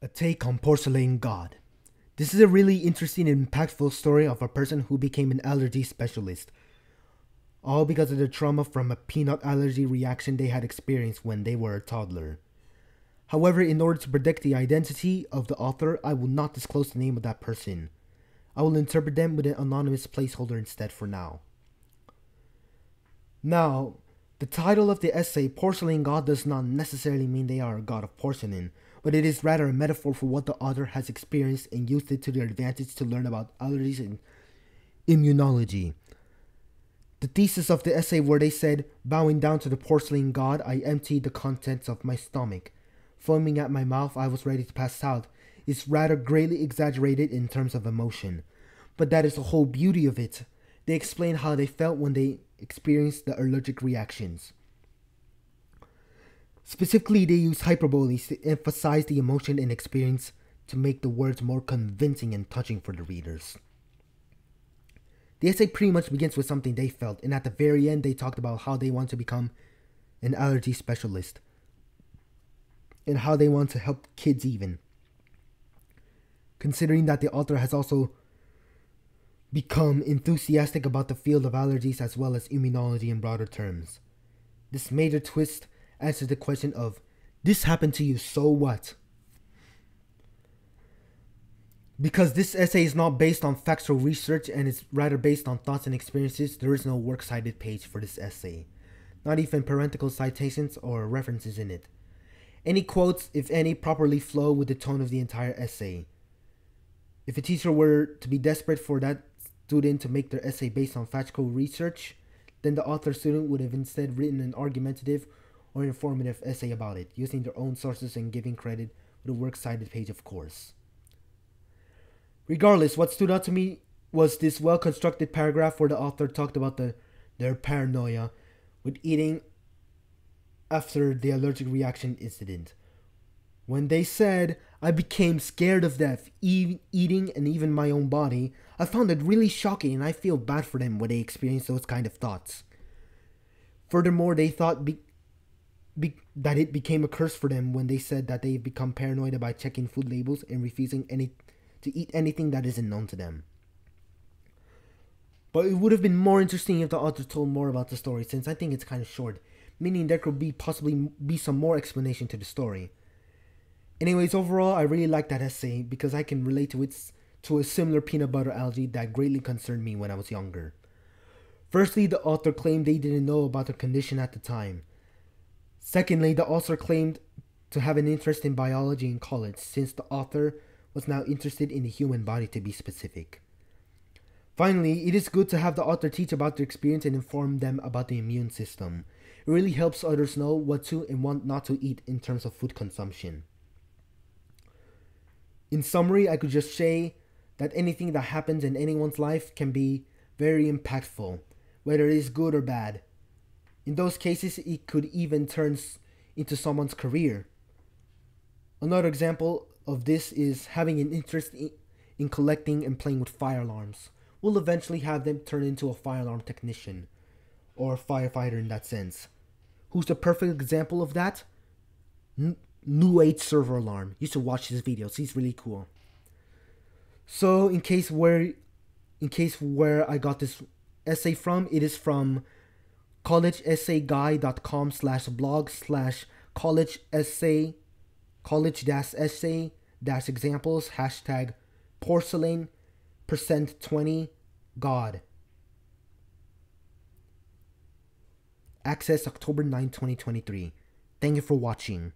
A take on Porcelain God. This is a really interesting and impactful story of a person who became an allergy specialist. All because of the trauma from a peanut allergy reaction they had experienced when they were a toddler. However, in order to protect the identity of the author, I will not disclose the name of that person. I will interpret them with an anonymous placeholder instead for now. Now, the title of the essay, Porcelain God, does not necessarily mean they are a god of porcelain, but it is rather a metaphor for what the author has experienced and used it to their advantage to learn about allergies and immunology. The thesis of the essay, where they said, Bowing down to the porcelain god, I emptied the contents of my stomach. Foaming at my mouth, I was ready to pass out, is rather greatly exaggerated in terms of emotion. But that is the whole beauty of it. They explain how they felt when they experienced the allergic reactions. Specifically, they use hyperbole to emphasize the emotion and experience to make the words more convincing and touching for the readers. The essay pretty much begins with something they felt, and at the very end, they talked about how they want to become an allergy specialist and how they want to help kids, even. Considering that the author has also become enthusiastic about the field of allergies as well as immunology in broader terms. This major twist answers the question of this happened to you, so what? Because this essay is not based on factual research and is rather based on thoughts and experiences, there is no works cited page for this essay. Not even parenthetical citations or references in it. Any quotes, if any, properly flow with the tone of the entire essay. If a teacher were to be desperate for that student to make their essay based on factual research, then the author student would have instead written an argumentative or informative essay about it, using their own sources and giving credit with the works cited page, of course. Regardless, what stood out to me was this well constructed paragraph where the author talked about the their paranoia with eating after the allergic reaction incident. When they said, I became scared of death, e- eating, and even my own body, I found it really shocking and I feel bad for them when they experience those kind of thoughts. Furthermore, they thought be- be- that it became a curse for them when they said that they've become paranoid about checking food labels and refusing any to eat anything that isn't known to them. But it would have been more interesting if the author told more about the story, since I think it's kind of short, meaning there could be possibly be some more explanation to the story. Anyways, overall, I really like that essay because I can relate to it to a similar peanut butter allergy that greatly concerned me when I was younger. Firstly, the author claimed they didn't know about the condition at the time. Secondly, the author claimed to have an interest in biology in college since the author was now interested in the human body to be specific. Finally, it is good to have the author teach about their experience and inform them about the immune system. It really helps others know what to and what not to eat in terms of food consumption. In summary, I could just say that anything that happens in anyone's life can be very impactful, whether it is good or bad. In those cases, it could even turn into someone's career. Another example of this is having an interest in, in collecting and playing with fire alarms We'll eventually have them turn into a fire alarm technician or firefighter in that sense. Who's the perfect example of that? New Age server alarm. You should watch his videos. He's really cool. So in case where in case where I got this essay from, it is from collegeessayguy.com slash blog slash college essay college dash essay dash examples hashtag porcelain percent 20 god. Access october 9 2023 thank you for watching